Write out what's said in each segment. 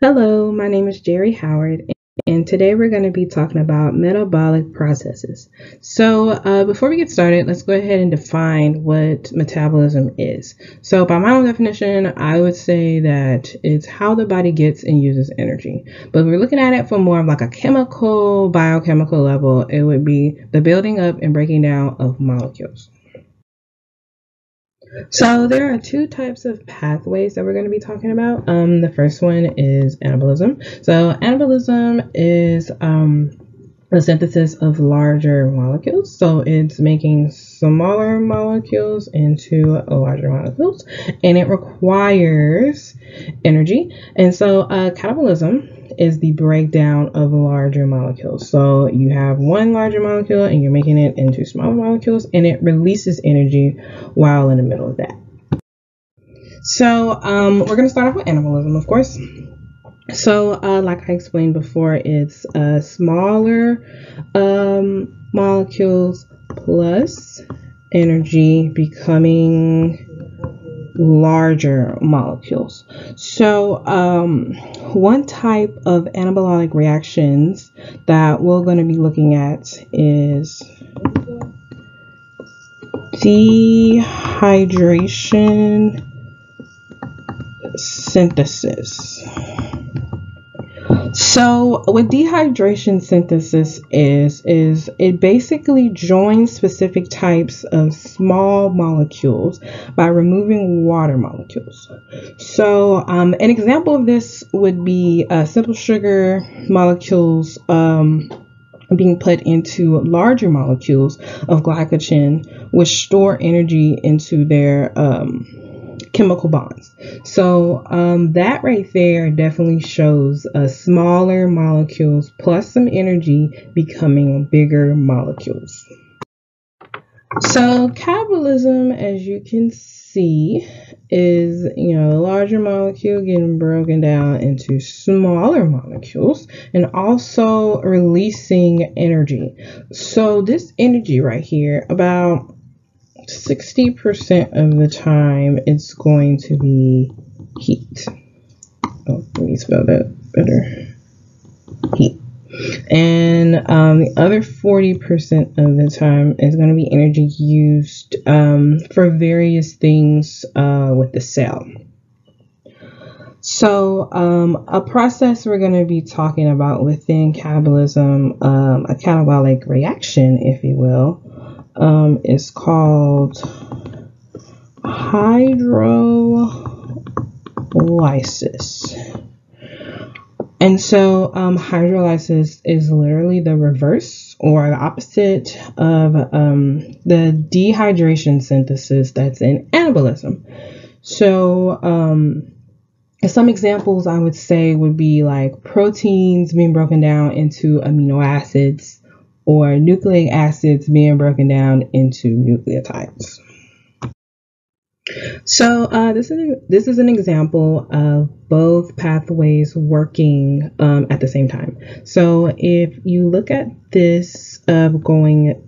Hello, my name is Jerry Howard, and today we're going to be talking about metabolic processes. So, uh, before we get started, let's go ahead and define what metabolism is. So, by my own definition, I would say that it's how the body gets and uses energy. But if we're looking at it from more of like a chemical, biochemical level, it would be the building up and breaking down of molecules. So there are two types of pathways that we're going to be talking about. Um, the first one is anabolism. So anabolism is um, the synthesis of larger molecules. So it's making smaller molecules into larger molecules, and it requires energy. And so uh, catabolism is the breakdown of larger molecules. So you have one larger molecule and you're making it into smaller molecules and it releases energy while in the middle of that. So um, we're going to start off with anabolism, of course. So uh, like I explained before, it's uh, smaller um, molecules plus energy becoming larger molecules. So, um, one type of anabolic reactions that we're going to be looking at is dehydration synthesis. So what dehydration synthesis is is it basically joins specific types of small molecules by removing water molecules. So um, an example of this would be uh, simple sugar molecules um, being put into larger molecules of glycogen, which store energy into their um, chemical bonds. So um, that right there definitely shows uh, smaller molecules plus some energy becoming bigger molecules. So catabolism, as you can see, is you know a larger molecule getting broken down into smaller molecules and also releasing energy. So this energy right here, about 60% of the time it's going to be heat. Oh, let me spell that better. Heat. And um, the other 40% of the time is going to be energy used um, for various things uh, with the cell. So, um, a process we're going to be talking about within catabolism, um, a catabolic reaction, if you will, um, is called hydrolysis. And so um, hydrolysis is literally the reverse or the opposite of um, the dehydration synthesis that's in anabolism. So um, some examples I would say would be like proteins being broken down into amino acids or nucleic acids being broken down into nucleotides. So uh, this is this is an example of both pathways working um, at the same time. So if you look at this uh, going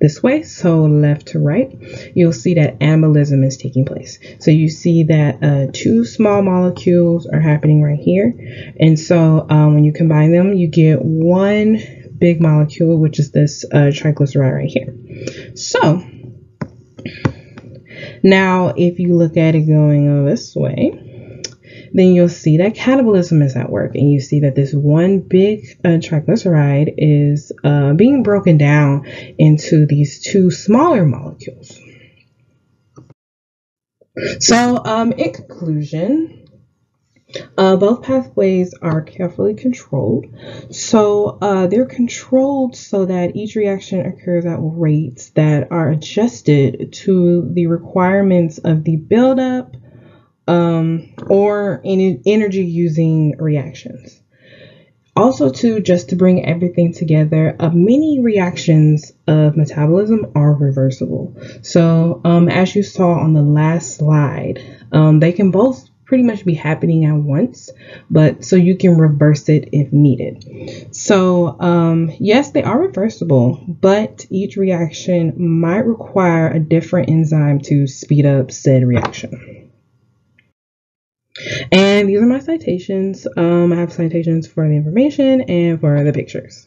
this way, so left to right, you'll see that anabolism is taking place. So you see that uh, two small molecules are happening right here, and so um, when you combine them, you get one big molecule, which is this uh, triglyceride right here. So now if you look at it going this way, then you'll see that catabolism is at work and you see that this one big uh, triglyceride is uh, being broken down into these two smaller molecules. So um, in conclusion, uh, both pathways are carefully controlled. So uh, they're controlled so that each reaction occurs at rates that are adjusted to the requirements of the buildup um, or in energy using reactions. Also, to just to bring everything together, uh, many reactions of metabolism are reversible. So, um, as you saw on the last slide, um, they can both pretty much be happening at once, but so you can reverse it if needed. So, um, yes, they are reversible, but each reaction might require a different enzyme to speed up said reaction. And these are my citations. Um, I have citations for the information and for the pictures.